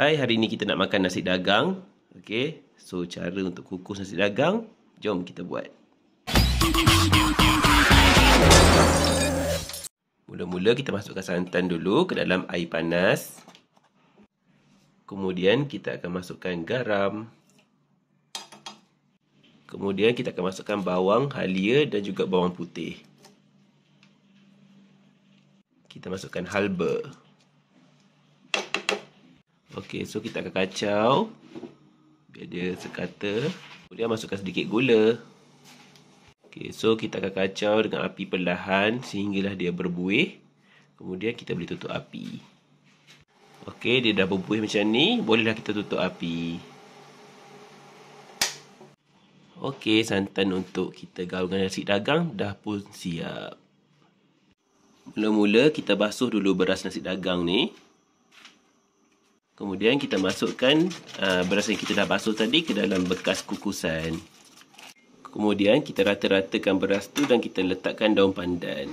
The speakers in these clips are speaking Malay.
Hai, hari ni kita nak makan nasi dagang. Okey. So cara untuk kukus nasi dagang, jom kita buat. Mula-mula kita masukkan santan dulu ke dalam air panas. Kemudian kita akan masukkan garam. Kemudian kita akan masukkan bawang halia dan juga bawang putih. Kita masukkan halba. Okey, so kita akan kacau biar dia sekata. Kemudian masukkan sedikit gula. Okey, so kita akan kacau dengan api perlahan sehinggalah dia berbuih. Kemudian kita boleh tutup api. Okey, dia dah berbuih macam ni, bolehlah kita tutup api. Okey, santan untuk kita gaulkan nasi dagang dah pun siap. Mula-mula kita basuh dulu beras nasi dagang ni. Kemudian kita masukkan uh, beras yang kita dah basuh tadi ke dalam bekas kukusan. Kemudian kita rata-ratakan beras tu dan kita letakkan daun pandan.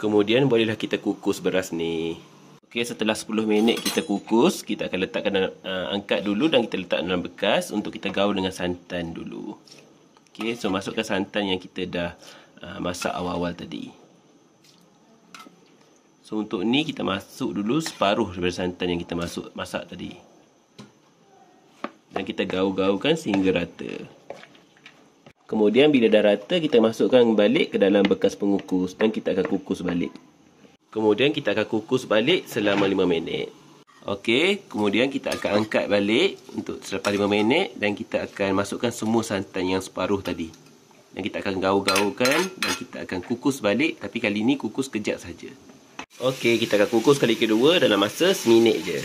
Kemudian bolehlah kita kukus beras ni. Okey, setelah 10 minit kita kukus, kita akan letakkan uh, angkat dulu dan kita letak dalam bekas untuk kita gaul dengan santan dulu. Okey, so masukkan santan yang kita dah uh, masak awal-awal tadi. So untuk ni kita masuk dulu separuh daripada santan yang kita masuk masak tadi. Dan kita gaul-gaulkan sehingga rata. Kemudian bila dah rata kita masukkan balik ke dalam bekas pengukus dan kita akan kukus balik. Kemudian kita akan kukus balik selama 5 minit. Okey, kemudian kita akan angkat balik untuk selepas 5 minit dan kita akan masukkan semua santan yang separuh tadi. Dan kita akan gaul-gaulkan dan kita akan kukus balik tapi kali ini kukus kejap saja. Okey, kita akan kukus kali kedua dalam masa seminit je.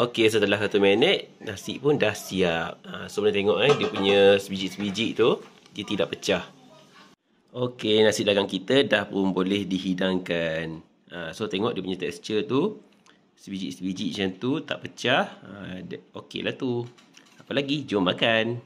Okey, setelah satu minit, nasi pun dah siap. Ha, so, boleh tengok eh, dia punya sebiji-sebiji tu, dia tidak pecah. Okey, nasi dagang kita dah pun boleh dihidangkan. Ha, so, tengok dia punya tekstur tu. Sebiji-sebiji macam tu, tak pecah. Ha, Okey lah tu. Apa lagi? Jom makan.